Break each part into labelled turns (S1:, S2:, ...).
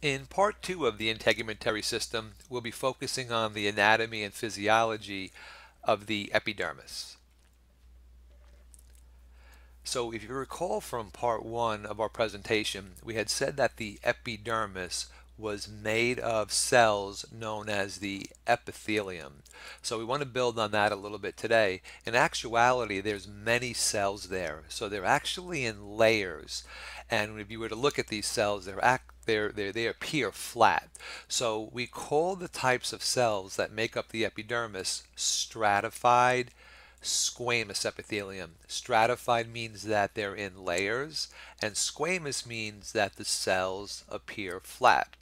S1: In part two of the integumentary system, we'll be focusing on the anatomy and physiology of the epidermis. So if you recall from part one of our presentation, we had said that the epidermis was made of cells known as the epithelium. So we want to build on that a little bit today. In actuality, there's many cells there. So they're actually in layers. And if you were to look at these cells, they're act they're, they're, they appear flat. So we call the types of cells that make up the epidermis stratified squamous epithelium. Stratified means that they're in layers, and squamous means that the cells appear flat.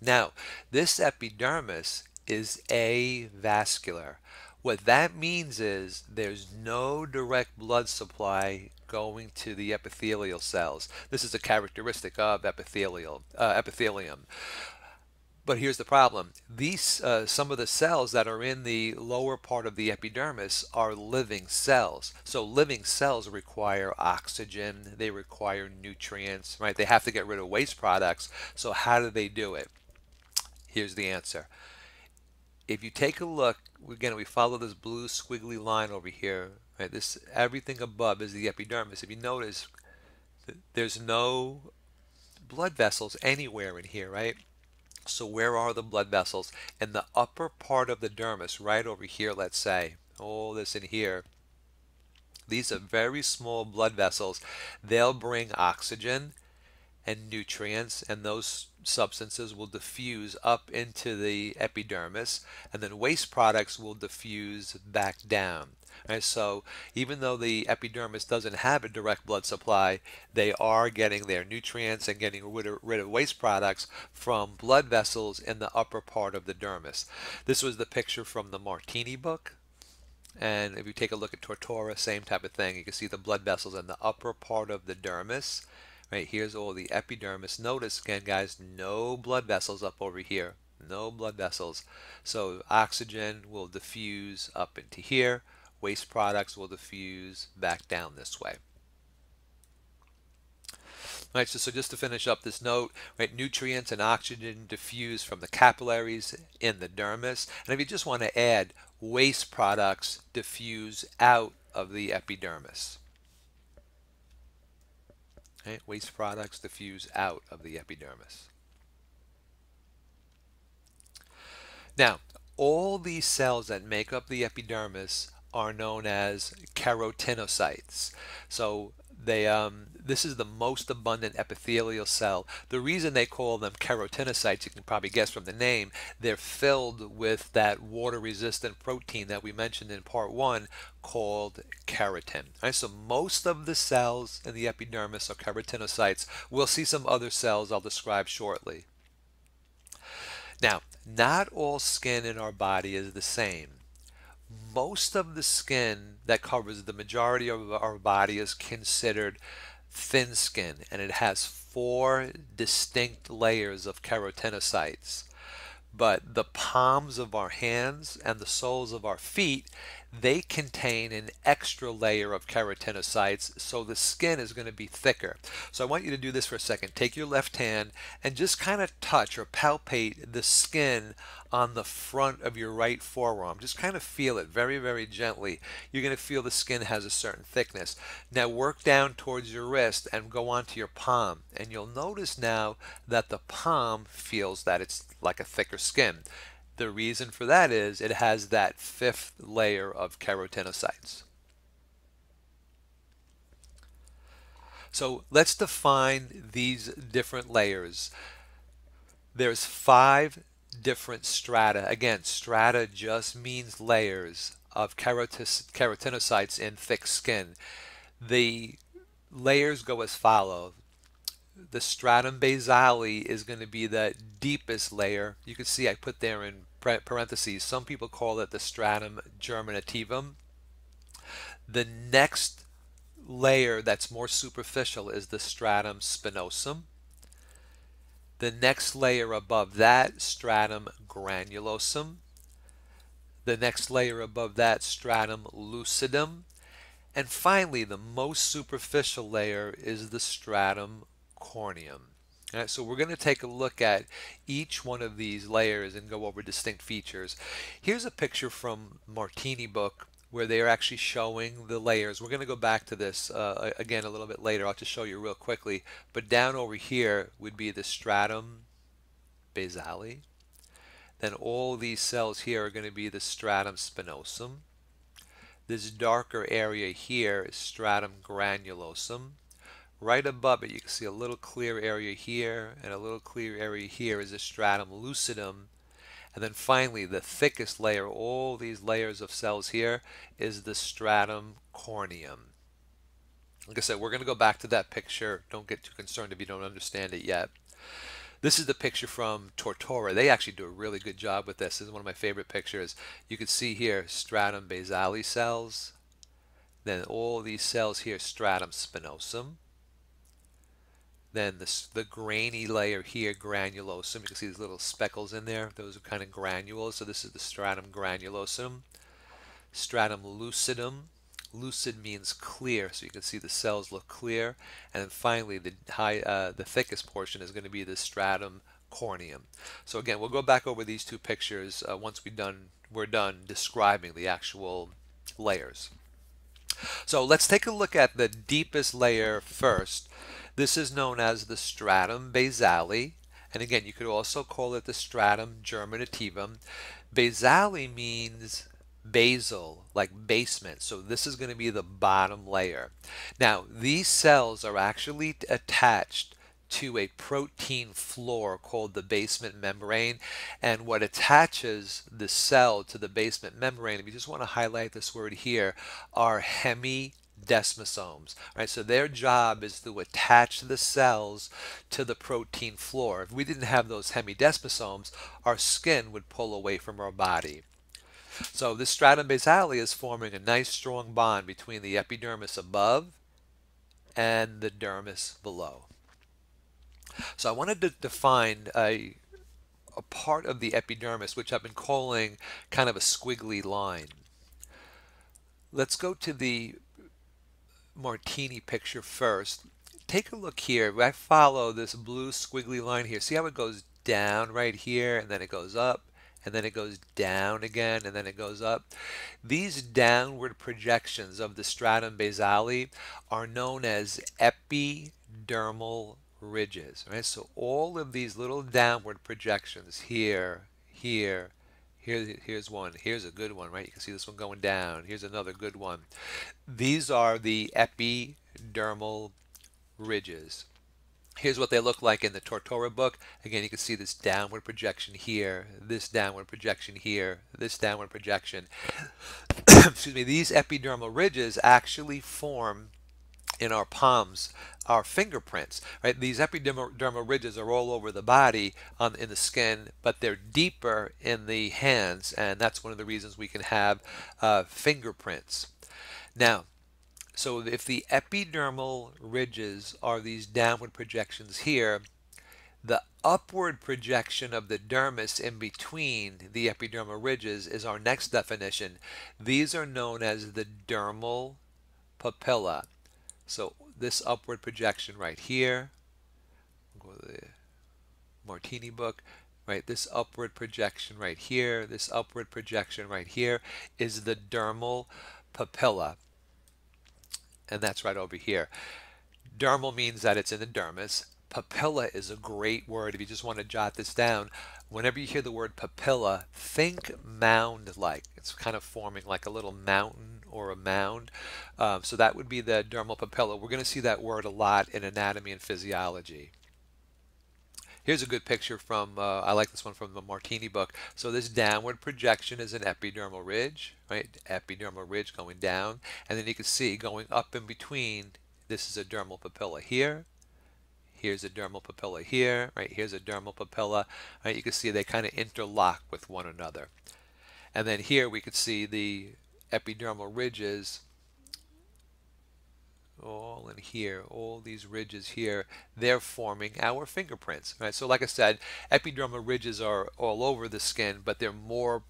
S1: Now, this epidermis is avascular. What that means is there's no direct blood supply going to the epithelial cells. This is a characteristic of epithelial uh, epithelium. But here's the problem. These uh, some of the cells that are in the lower part of the epidermis are living cells. So living cells require oxygen, they require nutrients, right? They have to get rid of waste products. So how do they do it? Here's the answer. If you take a look, again, we follow this blue squiggly line over here, right? This everything above is the epidermis. If you notice, there's no blood vessels anywhere in here, right? So where are the blood vessels? In the upper part of the dermis, right over here, let's say. All this in here. These are very small blood vessels. They'll bring oxygen and nutrients and those substances will diffuse up into the epidermis and then waste products will diffuse back down. Right, so even though the epidermis doesn't have a direct blood supply, they are getting their nutrients and getting rid of, rid of waste products from blood vessels in the upper part of the dermis. This was the picture from the Martini book. And if you take a look at Tortora, same type of thing. You can see the blood vessels in the upper part of the dermis Right, here's all the epidermis. Notice again, guys, no blood vessels up over here. No blood vessels. So oxygen will diffuse up into here. Waste products will diffuse back down this way. All right, so, so just to finish up this note, right, nutrients and oxygen diffuse from the capillaries in the dermis. And if you just want to add, waste products diffuse out of the epidermis. Waste products diffuse out of the epidermis. Now, all these cells that make up the epidermis are known as keratinocytes. So they um, this is the most abundant epithelial cell. The reason they call them keratinocytes, you can probably guess from the name, they're filled with that water-resistant protein that we mentioned in part one called keratin. So most of the cells in the epidermis are keratinocytes. We'll see some other cells I'll describe shortly. Now, not all skin in our body is the same most of the skin that covers the majority of our body is considered thin skin and it has four distinct layers of keratinocytes. But the palms of our hands and the soles of our feet they contain an extra layer of keratinocytes, so the skin is going to be thicker. So I want you to do this for a second. Take your left hand and just kind of touch or palpate the skin on the front of your right forearm. Just kind of feel it very, very gently. You're going to feel the skin has a certain thickness. Now work down towards your wrist and go onto your palm. And you'll notice now that the palm feels that it's like a thicker skin. The reason for that is it has that fifth layer of keratinocytes. So let's define these different layers. There's five different strata. Again, strata just means layers of keratinocytes in thick skin. The layers go as follows the stratum basale is going to be the deepest layer. You can see I put there in parentheses. Some people call it the stratum germinativum. The next layer that's more superficial is the stratum spinosum. The next layer above that, stratum granulosum. The next layer above that, stratum lucidum. And finally, the most superficial layer is the stratum corneum. Right, so we're going to take a look at each one of these layers and go over distinct features. Here's a picture from Martini book where they are actually showing the layers. We're going to go back to this uh, again a little bit later. I'll just show you real quickly. But down over here would be the stratum basale. Then all these cells here are going to be the stratum spinosum. This darker area here is stratum granulosum. Right above it, you can see a little clear area here and a little clear area here is the stratum lucidum. And then finally, the thickest layer, all these layers of cells here, is the stratum corneum. Like I said, we're going to go back to that picture. Don't get too concerned if you don't understand it yet. This is the picture from Tortora. They actually do a really good job with this. This is one of my favorite pictures. You can see here stratum basale cells. Then all these cells here, stratum spinosum. Then this, the grainy layer here, granulosum. You can see these little speckles in there. Those are kind of granules. So this is the stratum granulosum. Stratum lucidum. Lucid means clear, so you can see the cells look clear. And then finally, the high, uh, the thickest portion is going to be the stratum corneum. So again, we'll go back over these two pictures uh, once we done we're done describing the actual layers. So let's take a look at the deepest layer first. This is known as the stratum basale. And again, you could also call it the stratum germinativum. Basale means basal, like basement. So this is going to be the bottom layer. Now, these cells are actually attached to a protein floor called the basement membrane. And what attaches the cell to the basement membrane, if you just want to highlight this word here, are hemi desmosomes. Right, so their job is to attach the cells to the protein floor. If we didn't have those hemidesmosomes, our skin would pull away from our body. So this stratum basale is forming a nice strong bond between the epidermis above and the dermis below. So I wanted to define a, a part of the epidermis which I've been calling kind of a squiggly line. Let's go to the Martini picture first. Take a look here. I follow this blue squiggly line here. See how it goes down right here and then it goes up and then it goes down again and then it goes up. These downward projections of the stratum basale are known as epidermal ridges. Right? So all of these little downward projections here, here, here, here's one. Here's a good one, right? You can see this one going down. Here's another good one. These are the epidermal ridges. Here's what they look like in the Tortora book. Again, you can see this downward projection here, this downward projection here, this downward projection. Excuse me, these epidermal ridges actually form in our palms our fingerprints right these epidermal ridges are all over the body on in the skin but they're deeper in the hands and that's one of the reasons we can have uh, fingerprints now so if the epidermal ridges are these downward projections here the upward projection of the dermis in between the epidermal ridges is our next definition. These are known as the dermal papilla. So this upward projection right here, go to the Martini book, right? This upward projection right here, this upward projection right here is the dermal papilla. And that's right over here. Dermal means that it's in the dermis. Papilla is a great word. If you just want to jot this down, whenever you hear the word papilla, think mound-like. It's kind of forming like a little mountain or a mound. Um, so that would be the dermal papilla. We're going to see that word a lot in anatomy and physiology. Here's a good picture from, uh, I like this one from the Martini book. So this downward projection is an epidermal ridge, right? Epidermal ridge going down. And then you can see going up in between, this is a dermal papilla here. Here's a dermal papilla here, right? Here's a dermal papilla. Right? You can see they kind of interlock with one another. And then here we could see the epidermal ridges all in here, all these ridges here, they're forming our fingerprints. Right? So like I said, epidermal ridges are all over the skin, but they're more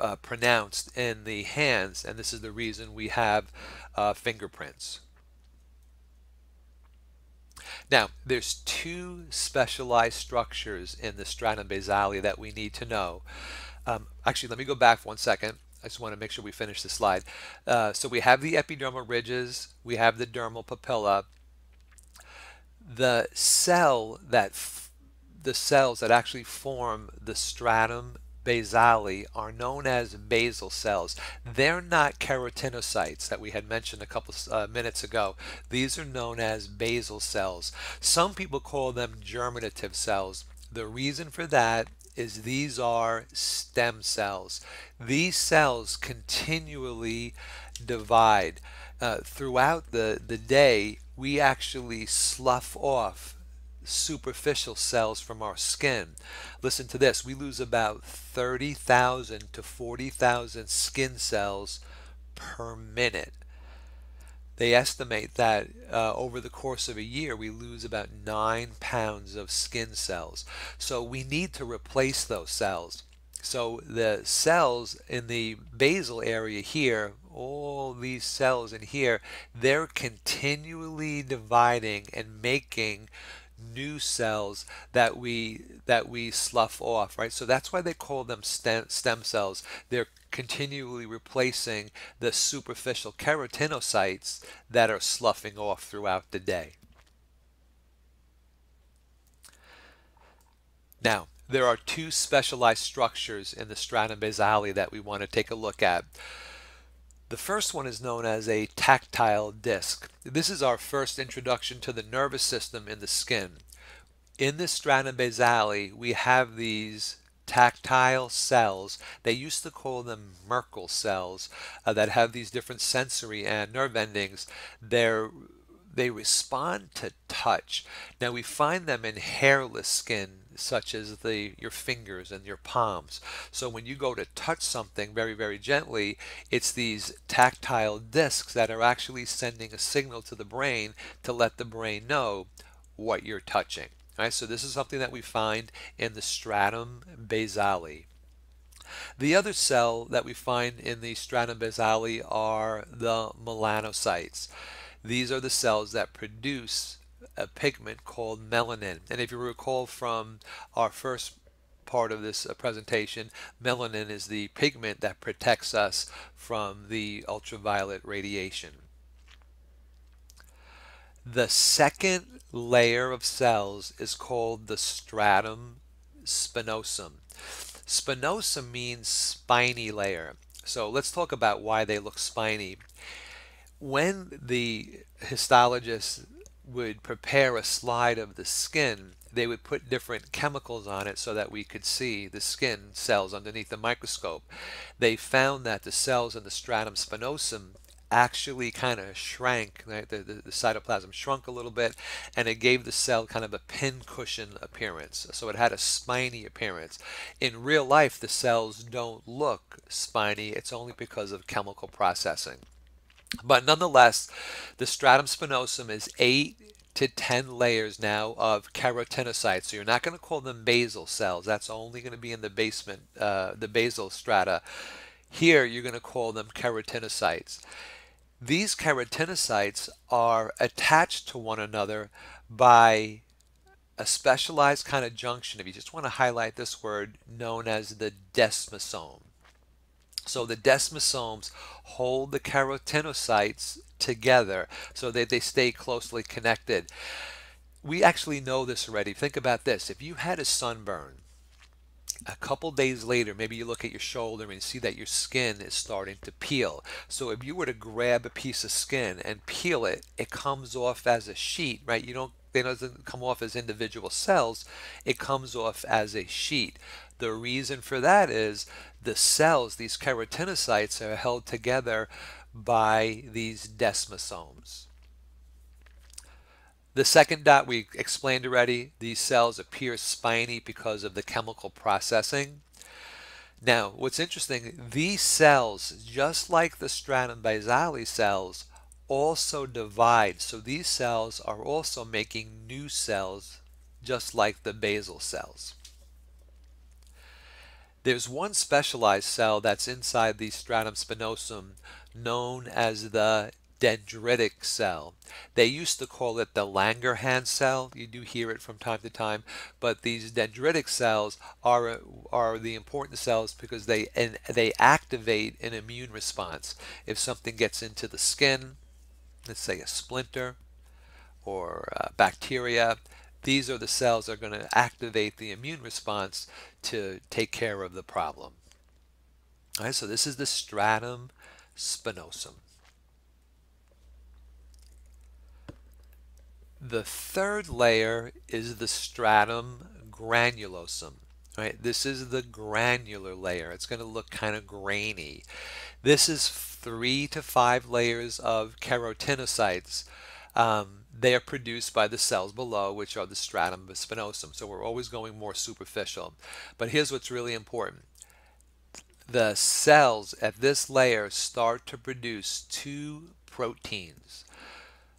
S1: uh, pronounced in the hands, and this is the reason we have uh, fingerprints. Now, there's two specialized structures in the stratum basale that we need to know. Um, actually, let me go back one second. I just want to make sure we finish the slide. Uh, so we have the epidermal ridges, we have the dermal papilla. The cell that the cells that actually form the stratum basale are known as basal cells. They're not keratinocytes that we had mentioned a couple uh, minutes ago. These are known as basal cells. Some people call them germinative cells. The reason for that is these are stem cells. These cells continually divide. Uh, throughout the, the day, we actually slough off superficial cells from our skin. Listen to this, we lose about 30,000 to 40,000 skin cells per minute. They estimate that uh, over the course of a year we lose about 9 pounds of skin cells. So we need to replace those cells. So the cells in the basal area here, all these cells in here, they're continually dividing and making new cells that we that we slough off right? So that's why they call them stem, stem cells. They're continually replacing the superficial keratinocytes that are sloughing off throughout the day. Now there are two specialized structures in the stratum basale that we want to take a look at the first one is known as a tactile disc. This is our first introduction to the nervous system in the skin. In the stratum basale, we have these tactile cells. They used to call them Merkel cells uh, that have these different sensory and nerve endings. They're they respond to touch. Now we find them in hairless skin such as the your fingers and your palms. So when you go to touch something very very gently, it's these tactile discs that are actually sending a signal to the brain to let the brain know what you're touching. Right? So this is something that we find in the stratum basale. The other cell that we find in the stratum basale are the melanocytes. These are the cells that produce a pigment called melanin. And if you recall from our first part of this uh, presentation, melanin is the pigment that protects us from the ultraviolet radiation. The second layer of cells is called the stratum spinosum. Spinosum means spiny layer. So let's talk about why they look spiny. When the histologist would prepare a slide of the skin, they would put different chemicals on it so that we could see the skin cells underneath the microscope. They found that the cells in the stratum spinosum actually kind of shrank, right? the, the, the, cytoplasm shrunk a little bit, and it gave the cell kind of a pincushion appearance. So it had a spiny appearance. In real life, the cells don't look spiny. It's only because of chemical processing. But nonetheless, the stratum spinosum is 8 to 10 layers now of keratinocytes. So you're not going to call them basal cells. That's only going to be in the basement, uh, the basal strata. Here, you're going to call them keratinocytes. These keratinocytes are attached to one another by a specialized kind of junction, if you just want to highlight this word, known as the desmosome. So the desmosomes hold the keratinocytes together so that they stay closely connected. We actually know this already. Think about this. If you had a sunburn, a couple days later, maybe you look at your shoulder and see that your skin is starting to peel. So if you were to grab a piece of skin and peel it, it comes off as a sheet, right? You don't it doesn't come off as individual cells, it comes off as a sheet. The reason for that is the cells, these keratinocytes, are held together by these desmosomes. The second dot we explained already, these cells appear spiny because of the chemical processing. Now, what's interesting, these cells, just like the stratum basale cells, also divide. So these cells are also making new cells, just like the basal cells. There's one specialized cell that's inside the stratum spinosum known as the dendritic cell. They used to call it the Langerhans cell. You do hear it from time to time, but these dendritic cells are are the important cells because they and they activate an immune response. If something gets into the skin, let's say a splinter or uh, bacteria, these are the cells that are going to activate the immune response to take care of the problem. All right, so this is the stratum spinosum. The third layer is the stratum granulosum. Right? This is the granular layer. It's going to look kind of grainy. This is three to five layers of keratinocytes. Um, they are produced by the cells below, which are the stratum spinosum. So we're always going more superficial. But here's what's really important. The cells at this layer start to produce two proteins.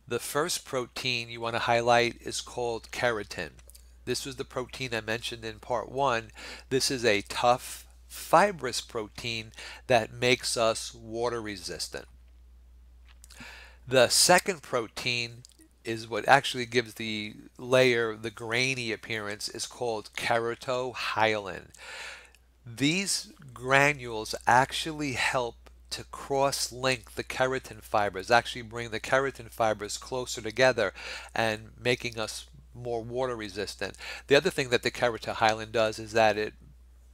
S1: The first protein you want to highlight is called keratin. This was the protein I mentioned in part one. This is a tough fibrous protein that makes us water resistant. The second protein is what actually gives the layer the grainy appearance is called keratohyalin. These granules actually help to cross-link the keratin fibers, actually bring the keratin fibers closer together and making us more water resistant. The other thing that the keratohyalin does is that it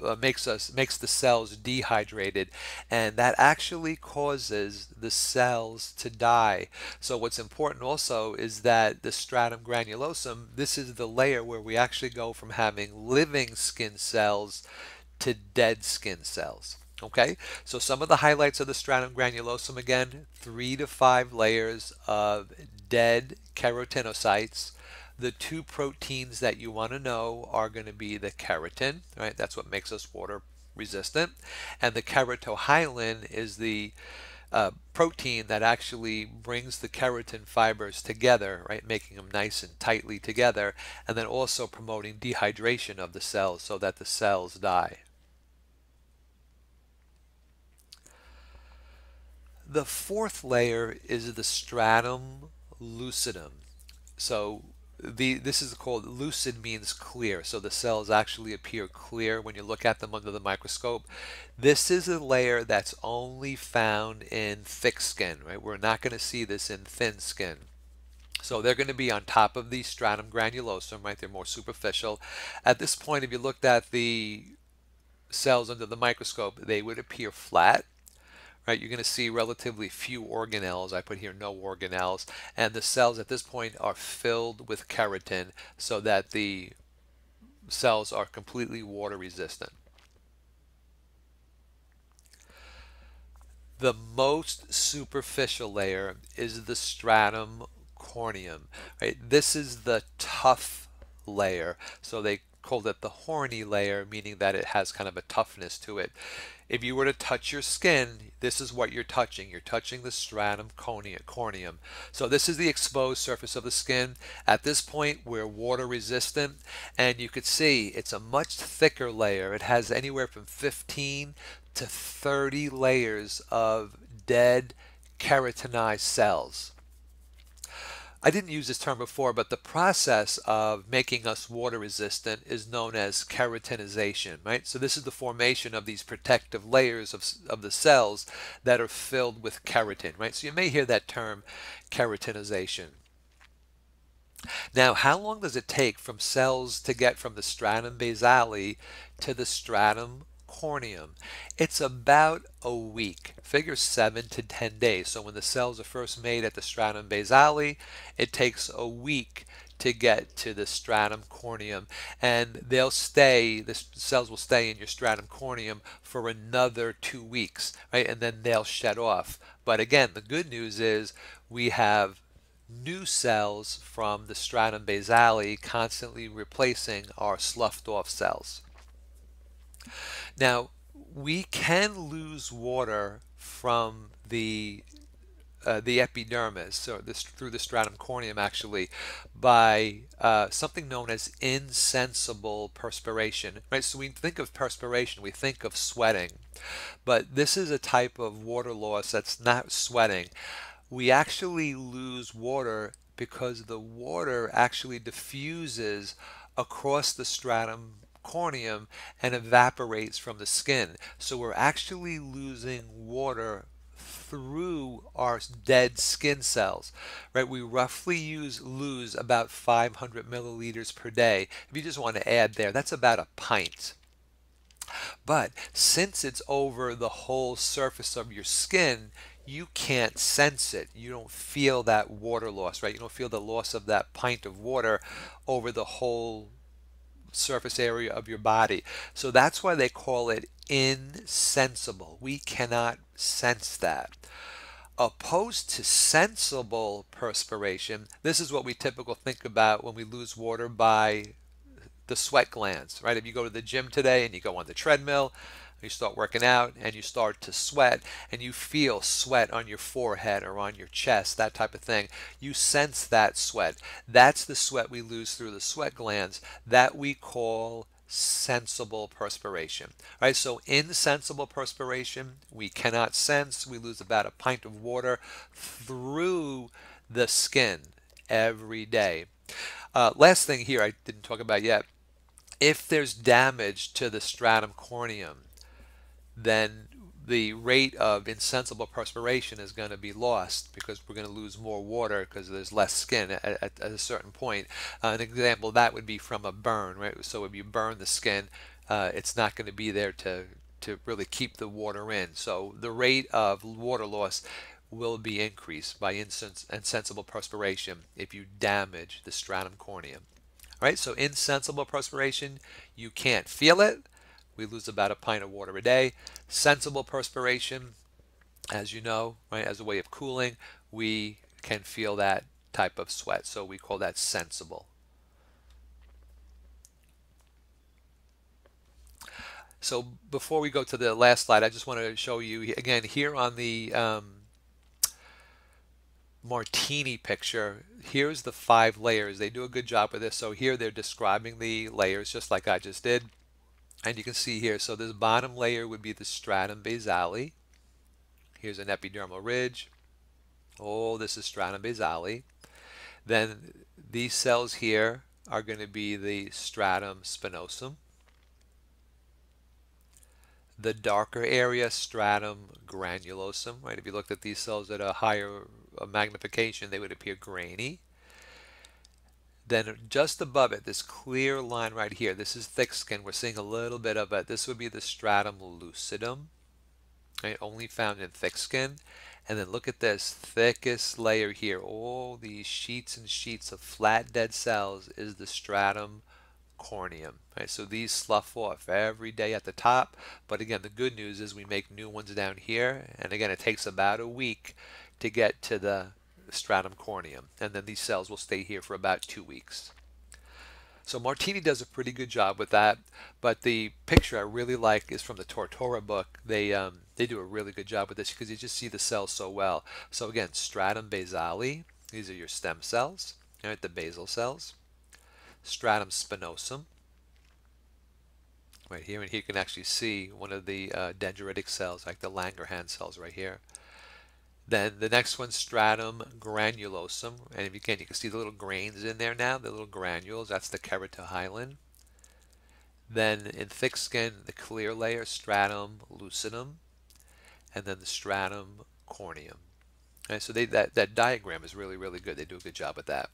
S1: uh, makes us makes the cells dehydrated and that actually causes the cells to die so what's important also is that the stratum granulosum this is the layer where we actually go from having living skin cells to dead skin cells Okay, so some of the highlights of the stratum granulosum again, three to five layers of dead keratinocytes. The two proteins that you want to know are going to be the keratin, right? That's what makes us water resistant. And the keratohyalin is the uh, protein that actually brings the keratin fibers together, right, making them nice and tightly together, and then also promoting dehydration of the cells so that the cells die. The fourth layer is the stratum lucidum. So the this is called lucid means clear. So the cells actually appear clear when you look at them under the microscope. This is a layer that's only found in thick skin, right? We're not going to see this in thin skin. So they're going to be on top of the stratum granulosum, right? They're more superficial. At this point, if you looked at the cells under the microscope, they would appear flat right, you're going to see relatively few organelles. I put here no organelles. And the cells at this point are filled with keratin so that the cells are completely water resistant. The most superficial layer is the stratum corneum. Right? This is the tough layer. So they called it the horny layer, meaning that it has kind of a toughness to it. If you were to touch your skin, this is what you're touching. You're touching the stratum corneum. So this is the exposed surface of the skin. At this point, we're water resistant, and you could see it's a much thicker layer. It has anywhere from 15 to 30 layers of dead keratinized cells. I didn't use this term before, but the process of making us water resistant is known as keratinization, right? So this is the formation of these protective layers of, of the cells that are filled with keratin, right? So you may hear that term keratinization. Now, how long does it take from cells to get from the stratum basale to the stratum corneum. It's about a week, figure 7 to 10 days. So when the cells are first made at the stratum basale, it takes a week to get to the stratum corneum and they'll stay the cells will stay in your stratum corneum for another two weeks right and then they'll shed off but again the good news is we have new cells from the stratum basale constantly replacing our sloughed off cells now, we can lose water from the uh, the epidermis, or this through the stratum corneum, actually, by uh, something known as insensible perspiration. Right. So we think of perspiration, we think of sweating, but this is a type of water loss that's not sweating. we actually lose water because the water actually diffuses across the stratum corneum and evaporates from the skin. So we're actually losing water through our dead skin cells, right? We roughly use lose about 500 milliliters per day. If you just want to add there, that's about a pint. But since it's over the whole surface of your skin, you can't sense it. You don't feel that water loss, right? You don't feel the loss of that pint of water over the whole surface area of your body. So that's why they call it insensible. We cannot sense that. Opposed to sensible perspiration, this is what we typically think about when we lose water by the sweat glands, right? If you go to the gym today and you go on the treadmill, you start working out and you start to sweat and you feel sweat on your forehead or on your chest, that type of thing. You sense that sweat. That's the sweat we lose through the sweat glands that we call sensible perspiration. Right? So insensible perspiration, we cannot sense. We lose about a pint of water through the skin every day. Uh, last thing here I didn't talk about yet. If there's damage to the stratum corneum, then the rate of insensible perspiration is going to be lost because we're going to lose more water because there's less skin at, at, at a certain point. Uh, an example that would be from a burn, right? So if you burn the skin, uh, it's not going to be there to to really keep the water in. So the rate of water loss will be increased by insens insensible perspiration if you damage the stratum corneum. All right, so insensible perspiration, you can't feel it we lose about a pint of water a day. Sensible perspiration, as you know, right, as a way of cooling, we can feel that type of sweat. So we call that sensible. So before we go to the last slide, I just want to show you again here on the um, Martini picture. Here's the five layers. They do a good job with this. So here they're describing the layers just like I just did. And you can see here, so this bottom layer would be the stratum basale. Here's an epidermal ridge. Oh, this is stratum basale. Then these cells here are going to be the stratum spinosum. The darker area, stratum granulosum, right? If you looked at these cells at a higher magnification, they would appear grainy. Then just above it, this clear line right here, this is thick skin. We're seeing a little bit of it. This would be the stratum lucidum, right? only found in thick skin. And then look at this thickest layer here. All these sheets and sheets of flat dead cells is the stratum corneum. Right? So these slough off every day at the top. But again, the good news is we make new ones down here. And again, it takes about a week to get to the stratum corneum. And then these cells will stay here for about two weeks. So Martini does a pretty good job with that, but the picture I really like is from the Tortora book. They um, they do a really good job with this because you just see the cells so well. So again, stratum basale, these are your stem cells, right, the basal cells. Stratum spinosum, right here, and here you can actually see one of the uh, dendritic cells, like the Langerhans cells right here. Then the next one, stratum granulosum. And again, you can you can see the little grains in there now, the little granules. That's the keratohyalin. Then in thick skin, the clear layer, stratum lucidum. And then the stratum corneum. And so they, that, that diagram is really, really good. They do a good job with that.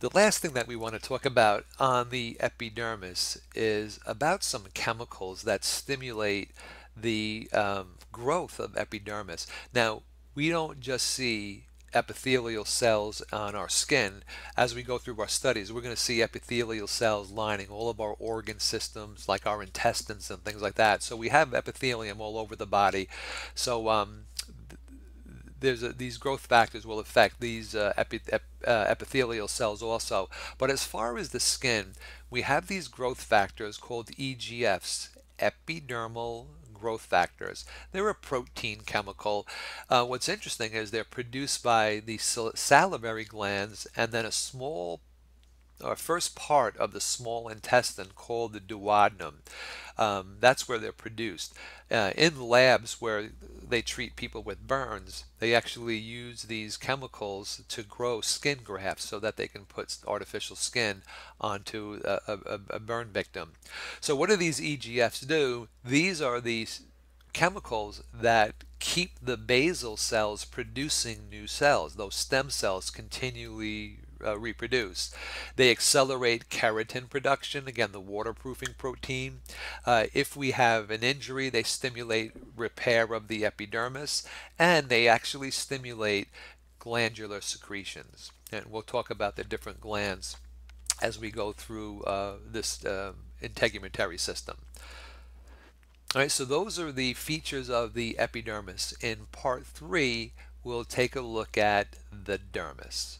S1: The last thing that we want to talk about on the epidermis is about some chemicals that stimulate the um, growth of epidermis. Now, we don't just see epithelial cells on our skin. As we go through our studies we're going to see epithelial cells lining all of our organ systems like our intestines and things like that. So we have epithelium all over the body. So um, there's a, these growth factors will affect these uh, epi, ep, uh, epithelial cells also. But as far as the skin we have these growth factors called EGFs epidermal growth factors. They're a protein chemical. Uh, what's interesting is they're produced by the salivary glands and then a small or first part of the small intestine called the duodenum. Um, that's where they're produced. Uh, in labs where they treat people with burns, they actually use these chemicals to grow skin grafts so that they can put artificial skin onto a, a, a burn victim. So what do these EGFs do? These are these chemicals that keep the basal cells producing new cells. Those stem cells continually uh, reproduce. They accelerate keratin production, again, the waterproofing protein. Uh, if we have an injury, they stimulate repair of the epidermis, and they actually stimulate glandular secretions. And we'll talk about the different glands as we go through uh, this uh, integumentary system. All right, so those are the features of the epidermis. In part three, we'll take a look at the dermis.